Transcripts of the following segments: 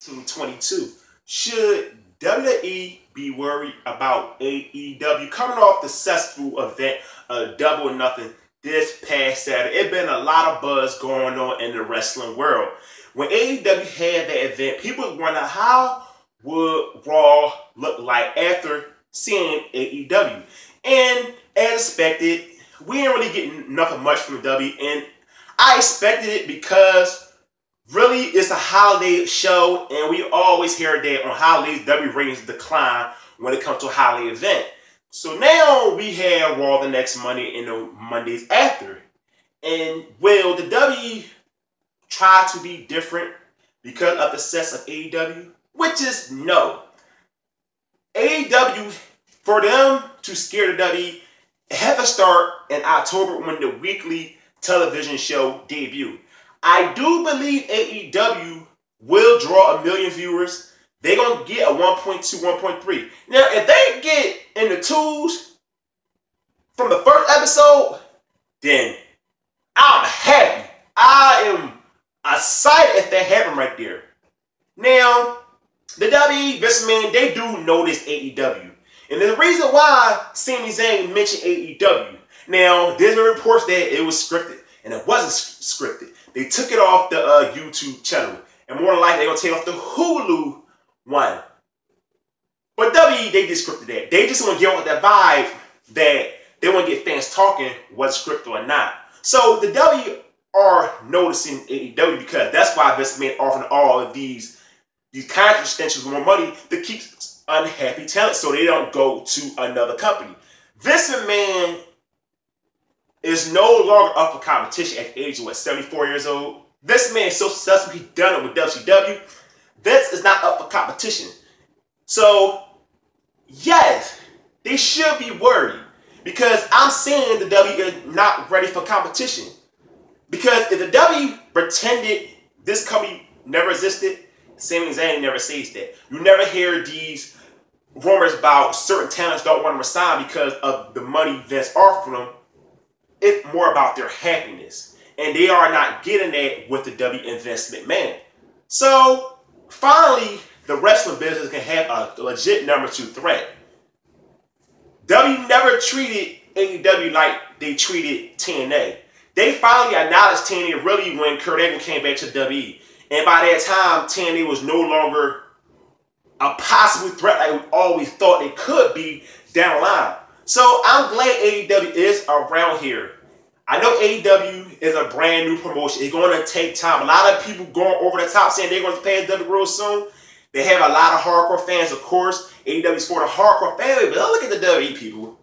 22. Should WWE be worried about AEW coming off the successful event of Double or Nothing this past Saturday? It's been a lot of buzz going on in the wrestling world. When AEW had that event, people wonder how would Raw look like after seeing AEW. And as expected, we didn't really get nothing much from the W, and I expected it because really it's a holiday show, and we always hear that on holidays, W ratings decline when it comes to a holiday event. So now we have Raw the next Monday and the Mondays after. And will the W try to be different because of the success of AEW? Which is no. AEW, for them to scare the W, had to start in October when the weekly television show debut. I do believe AEW will draw a million viewers. They're going to get a 1.2, 1.3. Now, if they get in the twos from the first episode, then I'm happy. I am excited if that happened right there. Now, the WWE, Vince Man, they do notice AEW. And the reason why Sami Zayn mentioned AEW. Now, there's a reports that it was scripted, and it wasn't scripted. They took it off the uh, YouTube channel. And more than likely, they're going to take off the Hulu one. But W, they just scripted that. They just want to get on that vibe that they want to get fans talking, whether scripted or not. So the W are noticing AEW because that's why Vince McMahon offering all of these these contract extensions more money to keep unhappy talent so they don't go to another company. Vince McMahon no longer up for competition at the age of what, 74 years old. This man is so successful, he done it with WCW. Vince is not up for competition. So, yes, they should be worried. Because I'm seeing the W is not ready for competition. Because if the W pretended this company never existed, Sami Zayn never says that. You never hear these rumors about certain talents don't want to resign because of the money Vince offered them it's more about their happiness. And they are not getting that with the W investment man. So finally, the wrestling business can have a legit number two threat. W never treated AEW like they treated TNA. They finally acknowledged TNA really when Kurt Angle came back to WWE. And by that time, TNA was no longer a possible threat like we always thought it could be down the line. So I'm glad AEW is around here. I know AEW is a brand new promotion. It's going to take time. A lot of people going over the top saying they're going to pay AEW real soon. They have a lot of hardcore fans, of course. AEW is for the hardcore family, but look at the WWE people.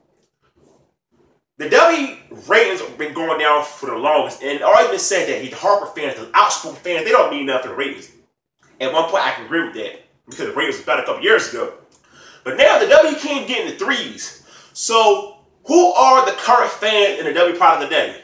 The W ratings have been going down for the longest, and already been said that the hardcore fans, the outspoken fans, they don't mean nothing for the ratings. At one point, I can agree with that because the ratings was better a couple years ago. But now the W can't get in the threes. So who are the current fans in the W product today?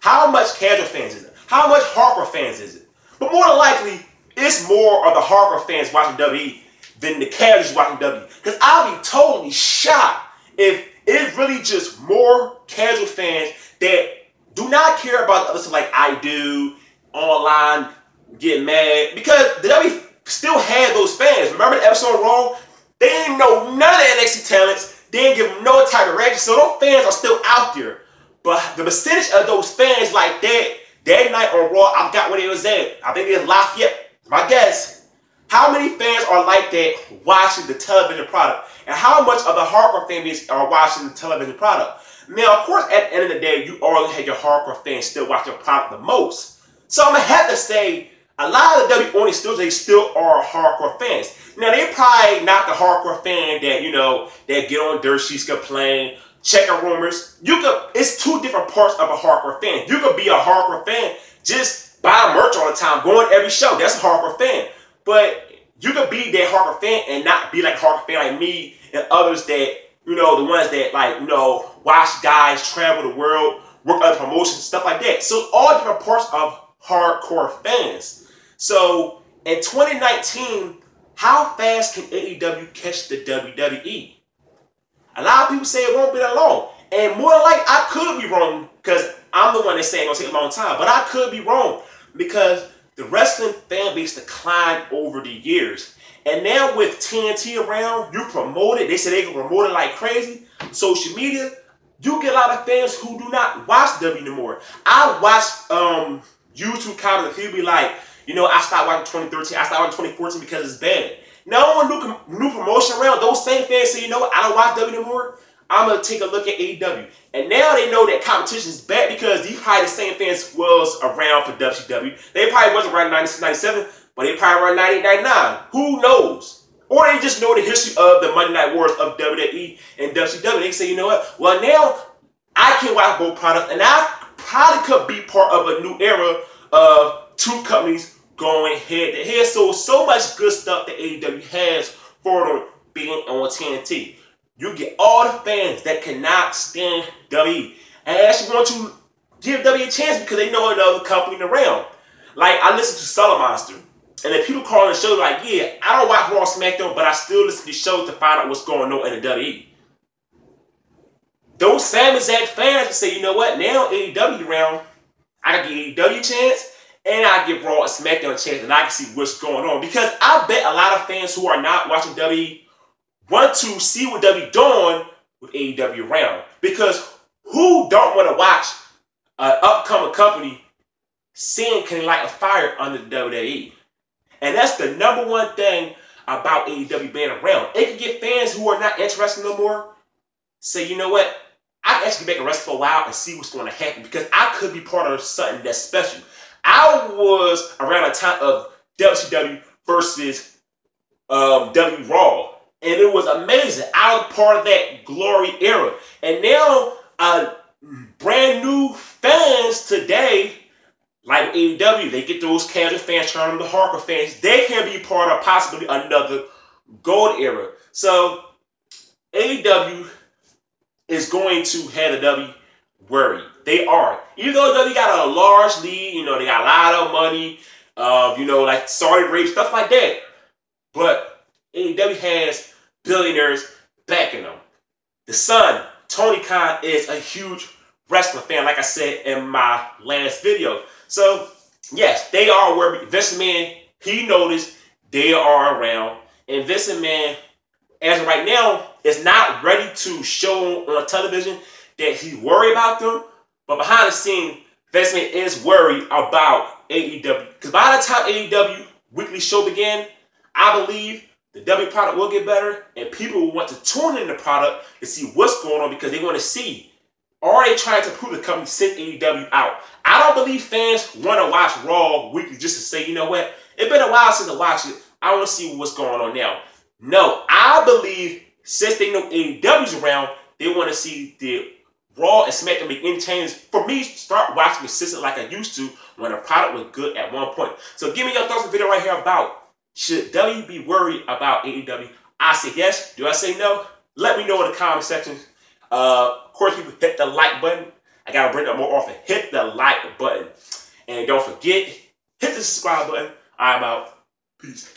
How much casual fans is it? How much hardcore fans is it? But more than likely, it's more of the hardcore fans watching W than the casuals watching W. Because I'll be totally shocked if it's really just more casual fans that do not care about the other stuff like I do, online, get mad. Because the W still had those fans. Remember the episode Raw? They didn't know none of the NXT talents. They didn't give them no type of reaction. So those fans are still out there. But the percentage of those fans like that, that night on Raw, I've got where it was at. I think it's Lafayette. My guess. How many fans are like that watching the television product? And how much of the hardcore fans are watching the television product? Now, of course, at the end of the day, you always had your hardcore fans still watch your product the most. So I'm going to have to say, a lot of the W still, they still are hardcore fans. Now they're probably not the hardcore fan that you know that get on dirt sheets, complain, checking rumors. You could. It's two different parts of a hardcore fan. You could be a hardcore fan just buy merch all the time, going every show. That's a hardcore fan. But you could be that hardcore fan and not be like hardcore fan like me and others that you know the ones that like you know watch guys travel the world, work other promotions, stuff like that. So all different parts of hardcore fans. So in 2019 how fast can AEW catch the WWE? A lot of people say it won't be that long. And more than likely, I could be wrong because I'm the one that's saying it's going to take a long time. But I could be wrong because the wrestling fan base declined over the years. And now with TNT around, you promote it. They say they can promote it like crazy. Social media, you get a lot of fans who do not watch W anymore. I watch um, YouTube comments. People be like, you know, I stopped watching 2013. I stopped watching 2014 because it's bad. Now, new, new promotion around, those same fans say, you know what, I don't watch W anymore. I'm gonna take a look at AEW. And now they know that competition is bad because these probably the same fans was around for WCW. They probably wasn't around 96, 97, but they probably around 98, 99. Who knows? Or they just know the history of the Monday Night Wars of WWE and WCW. They say, you know what? Well, now I can watch both products, and I probably could be part of a new era of two companies going head to head. So, so much good stuff that AEW has for them being on TNT. You get all the fans that cannot stand WWE and actually want to give WWE a chance because they know another company around. Like, I listen to Sully Monster. And then people call the show like, yeah, I don't watch Raw SmackDown, but I still listen to shows to find out what's going on in the WWE. Those same exact fans say, you know what, now AEW around, I can give AEW chance, and I give Raw and SmackDown chance, and I can see what's going on. Because I bet a lot of fans who are not watching WWE want to see what WWE doing with AEW around. Because who don't want to watch an upcoming company seeing can light a fire under the WWE? And that's the number one thing about AEW being around. It can get fans who are not interested no more say, you know what? I can actually make a rest for a while and see what's going to happen because I could be part of something that's special. I was around the time of WCW versus um, W Raw, and it was amazing. I was part of that glory era, and now uh, brand new fans today like AEW, they get those casual fans, turn them to hardcore fans. They can be part of possibly another gold era. So AEW is going to have the W worried. They are. Even though W got a large lead, you know, they got a lot of money, uh, you know, like Saudi rape, stuff like that. But AEW has billionaires backing them. The son, Tony Khan, is a huge wrestling fan, like I said in my last video. So, yes, they are where Vince Man, he noticed they are around. And Vince Man, as of right now, is not ready to show on television that he's worried about them. But behind the scene, Vince Man is worried about AEW. Because by the time AEW weekly show begin, I believe the W product will get better and people will want to tune in the product to see what's going on because they want to see are they trying to prove the company sent AEW out? I don't believe fans want to watch Raw weekly just to say, you know what? It's been a while since I watched it. I want to see what's going on now. No, I believe since they know AEW's around, they want to see the Raw and SmackDown make any changes. For me, start watching consistent like I used to when a product was good at one point. So give me your thoughts on the video right here about should W be worried about AEW? I say yes. Do I say no? Let me know in the comment section. Uh, of course, people hit the like button. I gotta bring up more often. Hit the like button. And don't forget, hit the subscribe button. I'm out. Peace.